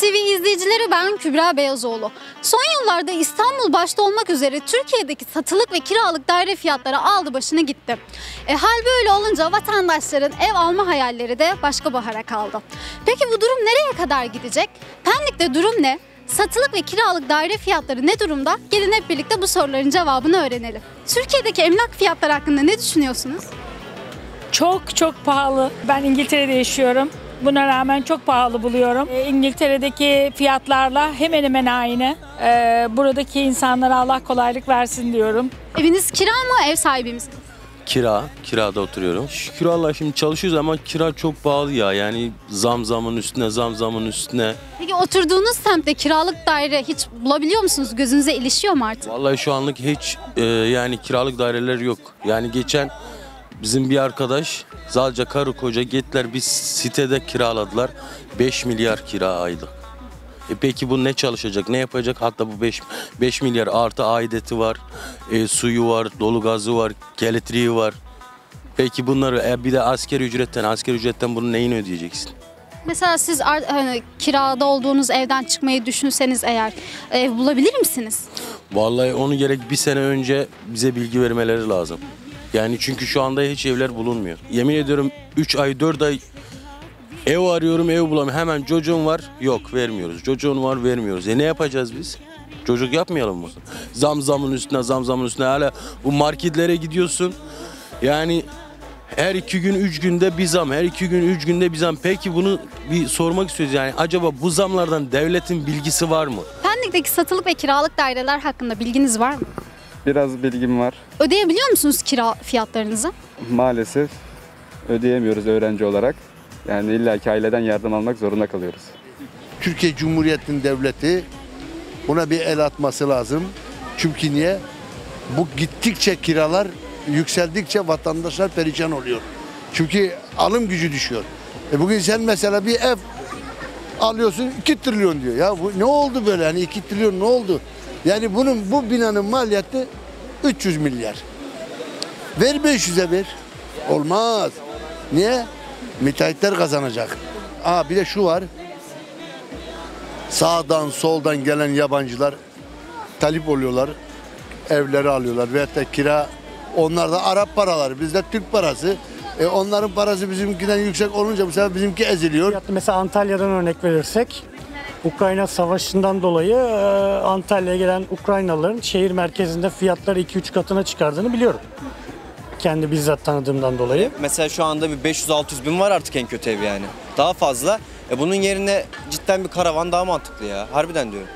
TV izleyicileri ben Kübra Beyazoğlu. Son yıllarda İstanbul başta olmak üzere Türkiye'deki satılık ve kiralık daire fiyatları aldı başını gitti. E, hal böyle olunca vatandaşların ev alma hayalleri de başka bahara kaldı. Peki bu durum nereye kadar gidecek? Pendik'te durum ne? Satılık ve kiralık daire fiyatları ne durumda? Gelin hep birlikte bu soruların cevabını öğrenelim. Türkiye'deki emlak fiyatları hakkında ne düşünüyorsunuz? Çok çok pahalı. Ben İngiltere'de yaşıyorum. Buna rağmen çok pahalı buluyorum. E, İngiltere'deki fiyatlarla hemen hemen aynı. E, buradaki insanlara Allah kolaylık versin diyorum. Eviniz kira mı, ev sahibi misiniz? Kira, kirada oturuyorum. Şükür Allah şimdi çalışıyoruz ama kira çok pahalı ya. Yani zam zamın üstüne, zam zamın üstüne. Peki oturduğunuz semtte kiralık daire hiç bulabiliyor musunuz? Gözünüze ilişiyor mu artık? Vallahi şu anlık hiç e, yani kiralık daireler yok. Yani geçen bizim bir arkadaş Zalca karı koca gittiler bir sitede kiraladılar. 5 milyar kira aylık. E peki bu ne çalışacak, ne yapacak? Hatta bu 5, 5 milyar artı aideti var, e, suyu var, dolu gazı var, elektriği var. Peki bunları e, bir de asker ücretten, asker ücretten bunun neyini ödeyeceksin? Mesela siz hani kirada olduğunuz evden çıkmayı düşünseniz eğer ev bulabilir misiniz? Vallahi onu gerek bir sene önce bize bilgi vermeleri lazım. Yani çünkü şu anda hiç evler bulunmuyor. Yemin ediyorum 3 ay 4 ay ev arıyorum ev bulamıyorum. Hemen çocuğun var yok vermiyoruz. Çocuğun var vermiyoruz. E ne yapacağız biz? Çocuk yapmayalım mı? Zam zamın üstüne zam zamın üstüne hala bu marketlere gidiyorsun. Yani her iki gün üç günde bir zam, her iki gün üç günde bir zam. Peki bunu bir sormak istiyoruz yani acaba bu zamlardan devletin bilgisi var mı? Pendik'teki satılık ve kiralık daireler hakkında bilginiz var mı? Biraz bilgim var. Ödeyebiliyor musunuz kira fiyatlarınızı? Maalesef ödeyemiyoruz öğrenci olarak. Yani illaki aileden yardım almak zorunda kalıyoruz. Türkiye Cumhuriyeti'nin devleti buna bir el atması lazım. Çünkü niye? Bu gittikçe kiralar yükseldikçe vatandaşlar perişan oluyor. Çünkü alım gücü düşüyor. E bugün sen mesela bir ev alıyorsun 2 trilyon diyor. Ya bu ne oldu böyle? Yani 2 trilyon ne oldu? Yani bunun bu binanın maliyeti 300 milyar. Ver 500'e ver. Olmaz. Niye? Müteahhitler kazanacak. Aa bir de şu var. Sağdan soldan gelen yabancılar talip oluyorlar. Evleri alıyorlar veyahut da kira onlar da Arap paraları bizde Türk parası. E onların parası bizimkiden yüksek olunca bu sefer bizimki eziliyor. Mesela Antalya'dan örnek verirsek Ukrayna Savaşı'ndan dolayı e, Antalya'ya gelen Ukraynalıların şehir merkezinde fiyatları 2-3 katına çıkardığını biliyorum. Kendi bizzat tanıdığımdan dolayı. Mesela şu anda bir 500-600 bin var artık en kötü ev yani. Daha fazla. E bunun yerine cidden bir karavan daha mantıklı ya. Harbiden diyorum.